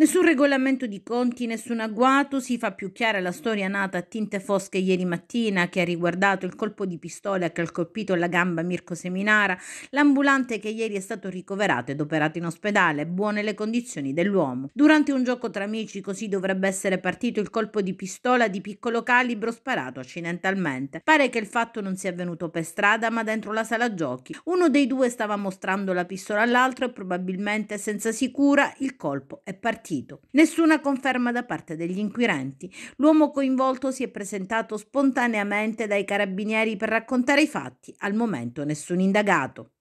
Nessun regolamento di conti, nessun agguato, si fa più chiara la storia nata a tinte fosche ieri mattina che ha riguardato il colpo di pistola che ha colpito la gamba Mirko Seminara, l'ambulante che ieri è stato ricoverato ed operato in ospedale, buone le condizioni dell'uomo. Durante un gioco tra amici così dovrebbe essere partito il colpo di pistola di piccolo calibro sparato accidentalmente. Pare che il fatto non sia avvenuto per strada ma dentro la sala giochi. Uno dei due stava mostrando la pistola all'altro e probabilmente senza sicura il colpo è partito partito. Nessuna conferma da parte degli inquirenti. L'uomo coinvolto si è presentato spontaneamente dai carabinieri per raccontare i fatti. Al momento nessun indagato.